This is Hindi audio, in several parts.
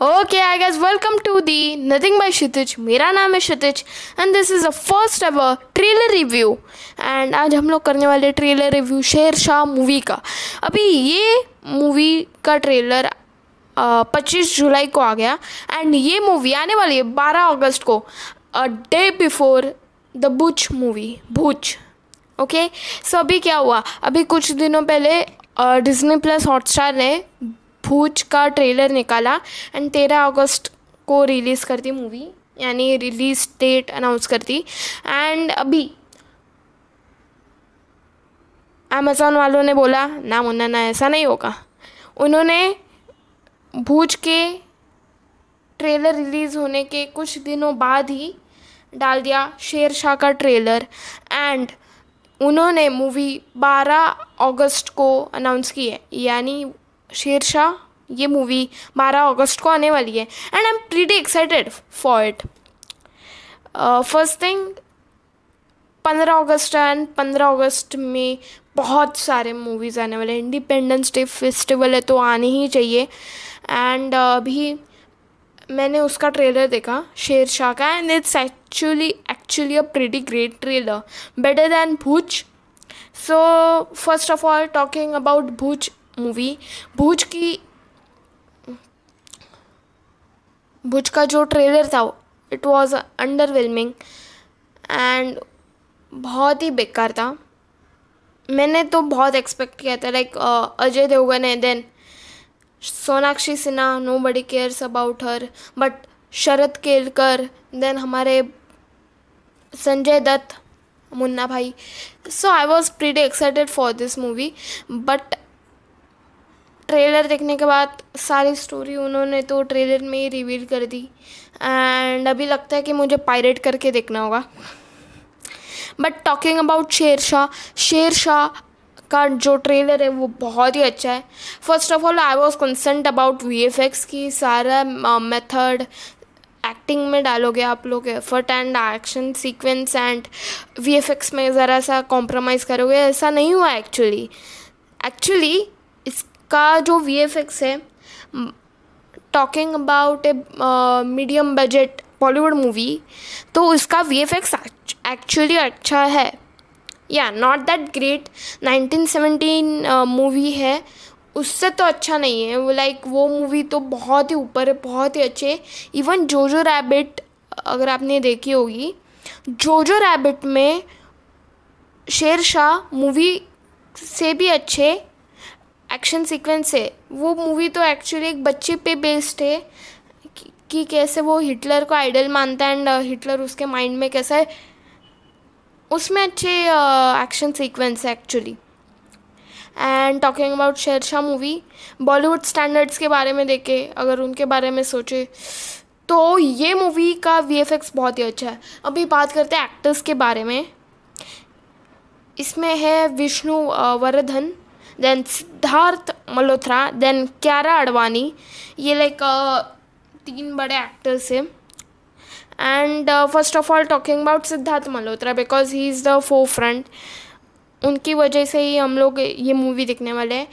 Okay, I guess welcome to the nothing by Kshitij मेरा नाम है Kshitij and this is a first ever trailer review and आज हम लोग करने वाले trailer review Sher Shah movie का। अभी ये मूवी का ट्रेलर पच्चीस जुलाई को आ गया। एंड ये मूवी आने वाली है बारह अगस्त को। A day before the Bhuj movie Bhuj okay so अभी क्या हुआ? अभी कुछ दिनों पहले डिज्नी प्लस हॉटस्टार ने भूज का ट्रेलर निकाला एंड तेरह अगस्त को रिलीज़ करती मूवी यानी रिलीज़ डेट अनाउंस करती. एंड अभी अमेज़ोन वालों ने बोला ना मुन्ना ना, ऐसा नहीं होगा. उन्होंने भूज के ट्रेलर रिलीज़ होने के कुछ दिनों बाद ही डाल दिया शेर शाह का ट्रेलर एंड उन्होंने मूवी 12 अगस्त को अनाउंस की है, यानी शेरशाह ये मूवी 12 अगस्त को आने वाली है and I am pretty excited for it first thing पंद्रह अगस्त एंड पंद्रह अगस्त में बहुत सारे मूवीज़ आने वाले इंडिपेंडेंस डे फेस्टिवल है तो आने ही चाहिए। एंड uh, अभी मैंने उसका ट्रेलर देखा शेर शाह का and it's actually actually a pretty great trailer better than Bhuj so first of all talking about Bhuj movie Bhuj की, भुज का जो ट्रेलर था इट वॉज़ अंडरवेलमिंग एंड बहुत ही बेकार था। मैंने तो बहुत एक्सपेक्ट किया था लाइक अजय देवगन है then Sonakshi Sinha nobody cares about her but Sharad Kelkar then हमारे Sanjay Dutt, Munna Bhai. So I was pretty excited for this movie but trailer देखने के बाद सारी स्टोरी उन्होंने तो ट्रेलर में ही रिवील कर दी। एंड अभी लगता है कि मुझे पायरेट करके देखना होगा। But talking about Sher Shah शेर शाह का जो ट्रेलर है, वो बहुत ही अच्छा है। First of all I was concern about V F X की सारा मेथड एक्टिंग में डालोगे आप लोग effort and action sequence and V F X में ज़रा सा कॉम्प्रोमाइज़ करोगे। ऐसा नहीं हुआ एक्चुअली एक्चुअली का जो वी एफ़ एक्स है talking about a medium budget Bollywood movie तो उसका वी एफ़ एक्स एक्चुअली अच्छा है। या not that great nineteen seventeen movie है। उससे तो अच्छा नहीं है। वो लाइक वो मूवी तो बहुत ही ऊपर है, बहुत ही अच्छे। इवन जोजो रैबिट अगर आपने देखी होगी जोजो रैबिट में शेर शाह मूवी से भी अच्छे एक्शन सीक्वेंस है। वो मूवी तो एक्चुअली एक बच्चे पे बेस्ड है कि कैसे वो हिटलर को आइडल मानता है एंड हिटलर उसके माइंड में कैसा है। उसमें अच्छे एक्शन सीक्वेंस है actually and talking about Shershaah movie Bollywood standards के बारे में देखे, अगर उनके बारे में सोचे तो ये मूवी का वी बहुत ही अच्छा है। अभी बात करते हैं एक्टर्स के बारे में। इसमें है विष्णु वर्धन देन सिद्धार्थ मल्होत्रा देन क्यारा अडवाणी ये लाइक तीन बड़े एक्टर्स हैं। And first of all talking about Siddharth Malhotra because he is the forefront उनकी वजह से ही हम लोग ये मूवी देखने वाले हैं।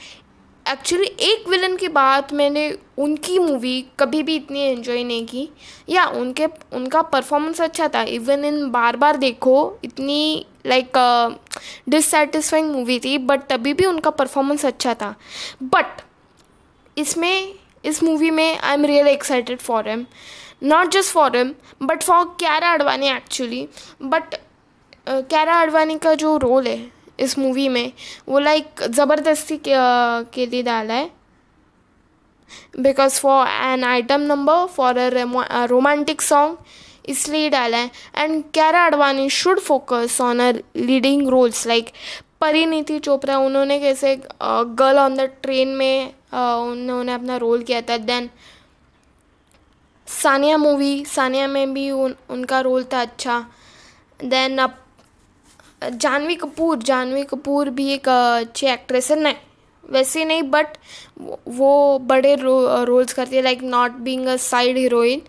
एक्चुअली एक विलन की बात मैंने उनकी मूवी कभी भी इतनी एंजॉय नहीं की। या उनके, उनका परफॉर्मेंस अच्छा था। इवन इन बार बार देखो, इतनी लाइक डिससेटिस्फाइंग मूवी थी बट तभी भी उनका परफॉर्मेंस अच्छा था। बट इसमें इस मूवी में I am really excited for him not just for him but for Kiara Advani actually but Kiara Advani का जो रोल है इस मूवी में वो लाइक ज़बरदस्ती के, के लिए डाला है। Because for an item number for a romantic song इसलिए डाला है। And Kiara Advani should focus on a leading roles like Parineeti Chopra उन्होंने कैसे गर्ल ऑन द ट्रेन में उन्होंने अपना रोल किया था। देन सानिया मूवी सानिया में भी उन, उनका रोल था अच्छा। देन अब जानवी कपूर जानवी कपूर भी एक अच्छी एक्ट्रेस है। नहीं वैसे नहीं बट वो बड़े रो, रोल्स करती है like not being a side heroine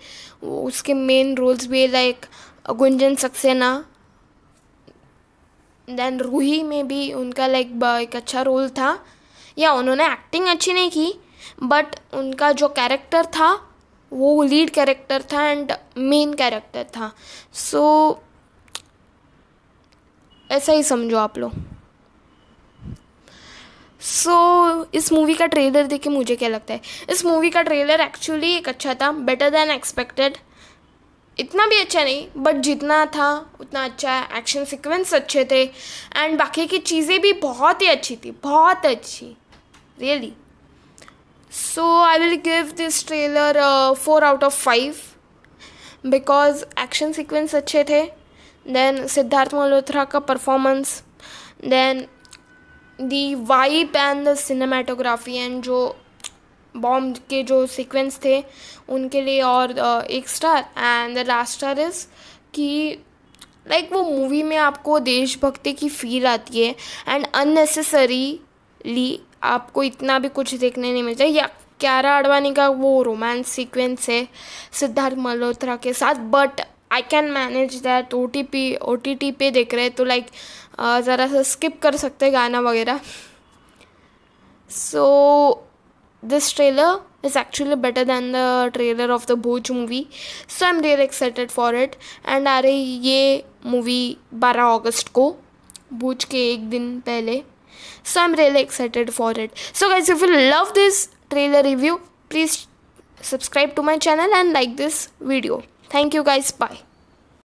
उसके मेन रोल्स भी लाइक गुंजन सक्सेना देन रूही में भी उनका लाइक एक अच्छा रोल था। या उन्होंने एक्टिंग अच्छी नहीं की बट उनका जो कैरेक्टर था वो लीड कैरेक्टर था एंड मेन कैरेक्टर था। सो so, ऐसा ही समझो आप लोग। सो so, इस मूवी का ट्रेलर देख के मुझे क्या लगता है? इस मूवी का ट्रेलर एक्चुअली एक अच्छा था बेटर देन एक्सपेक्टेड इतना भी अच्छा नहीं बट जितना था उतना अच्छा एक्शन सिक्वेंस अच्छे थे. एंड बाकी की चीज़ें भी बहुत ही अच्छी थी बहुत अच्छी. Really so I will give this trailer four out of five because action sequence अच्छे थे. देन सिद्धार्थ मल्होत्रा का performance then the vibe and the cinematography and जो बॉम्ब के जो सीक्वेंस थे, उनके लिए और एक star and the last star is कि लाइक वो मूवी में आपको देशभक्ति की फील आती है एंड अननेसेसरीली आपको इतना भी कुछ देखने नहीं मिलता। या क्यारा अडवाणी का वो रोमांस सीक्वेंस है, सिद्धार्थ मल्होत्रा के साथ but I can manage that O T P O T T पे देख रहे तो लाइक ज़रा सा स्किप कर सकते गाना वगैरह। So this trailer is actually better than the trailer of the Bhuj movie so I am real excited for it and आ रही ये मूवी बारह अगस्त को भूज के एक दिन पहले। So I am real excited for it so guys if you love this trailer review please subscribe to my channel and like this video thank you guys. Bye